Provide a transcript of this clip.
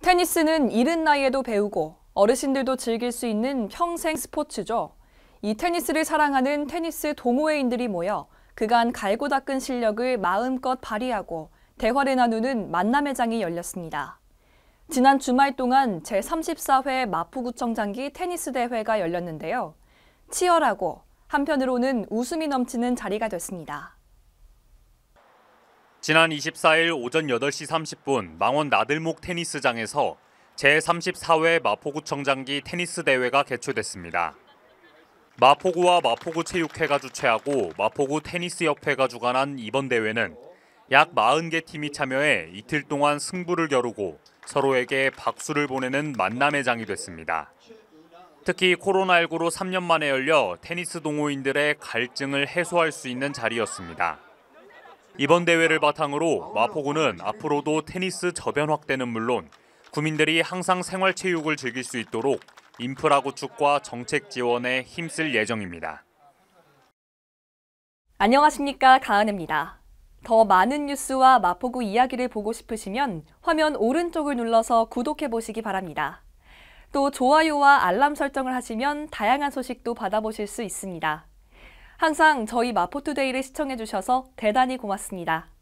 테니스는 이른 나이에도 배우고 어르신들도 즐길 수 있는 평생 스포츠죠. 이 테니스를 사랑하는 테니스 동호회인들이 모여 그간 갈고 닦은 실력을 마음껏 발휘하고 대화를 나누는 만남의 장이 열렸습니다. 지난 주말 동안 제34회 마포구청 장기 테니스 대회가 열렸는데요. 치열하고 한편으로는 웃음이 넘치는 자리가 됐습니다. 지난 24일 오전 8시 30분 망원 나들목 테니스장에서 제34회 마포구청 장기 테니스 대회가 개최됐습니다. 마포구와 마포구 체육회가 주최하고 마포구 테니스협회가 주관한 이번 대회는 약 40개 팀이 참여해 이틀 동안 승부를 겨루고 서로에게 박수를 보내는 만남의 장이 됐습니다. 특히 코로나19로 3년 만에 열려 테니스 동호인들의 갈증을 해소할 수 있는 자리였습니다. 이번 대회를 바탕으로 마포구는 앞으로도 테니스 저변 확대는 물론 구민들이 항상 생활체육을 즐길 수 있도록 인프라 구축과 정책 지원에 힘쓸 예정입니다. 안녕하십니까 가은입니다. 더 많은 뉴스와 마포구 이야기를 보고 싶으시면 화면 오른쪽을 눌러서 구독해 보시기 바랍니다. 또 좋아요와 알람 설정을 하시면 다양한 소식도 받아보실 수 있습니다. 항상 저희 마포투데이를 시청해 주셔서 대단히 고맙습니다.